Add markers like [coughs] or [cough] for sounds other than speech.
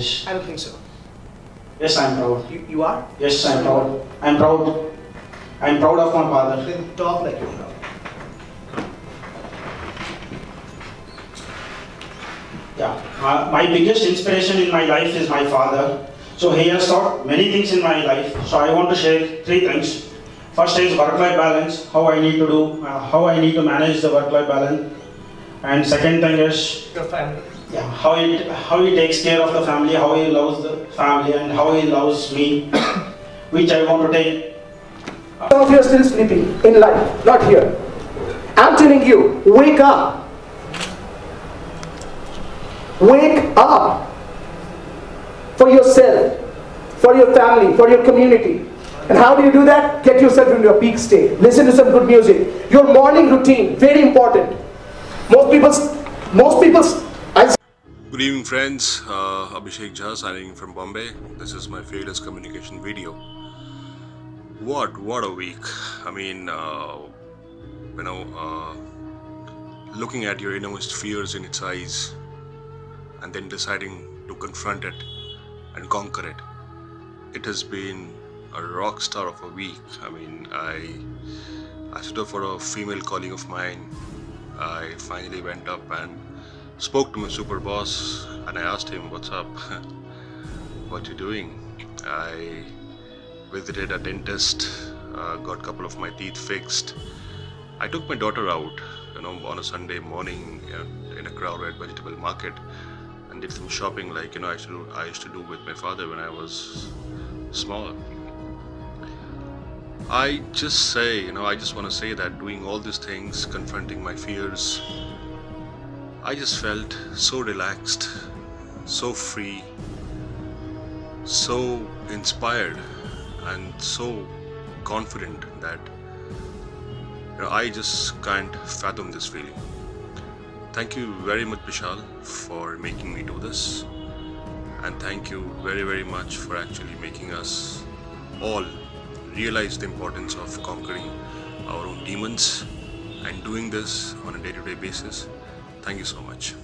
Yes. I don't think so. Yes, I'm proud. You, you are? Yes, I'm proud. I'm proud. I'm proud of my father. Then talk like you're proud. Yeah. Uh, my biggest inspiration in my life is my father. So he has taught many things in my life. So I want to share three things. First is work-life balance, how I need to do, uh, how I need to manage the work-life balance. And second thing is Your family. yeah, how he how he takes care of the family, how he loves the family, and how he loves me, [coughs] which I want to take. Some of you are still sleeping in life, not here. I'm telling you, wake up. Wake up for yourself, for your family, for your community. And how do you do that? Get yourself into a peak state. Listen to some good music. Your morning routine, very important. Most people's, most Good evening, friends. Uh, Abhishek Jha signing from Bombay. This is my fearless communication video. What what a week! I mean, uh, you know, uh, looking at your innermost fears in its eyes, and then deciding to confront it and conquer it. It has been a rock star of a week. I mean, I I stood up for a female colleague of mine. I finally went up and spoke to my super boss and I asked him, What's up? [laughs] what you doing? I visited a dentist, uh, got a couple of my teeth fixed. I took my daughter out, you know, on a Sunday morning in a crowded vegetable market and did some shopping like, you know, I used, do, I used to do with my father when I was small. I just say, you know, I just want to say that doing all these things, confronting my fears, I just felt so relaxed, so free, so inspired, and so confident that you know, I just can't fathom this feeling. Thank you very much, Bishal, for making me do this, and thank you very, very much for actually making us all realize the importance of conquering our own demons and doing this on a day to day basis. Thank you so much.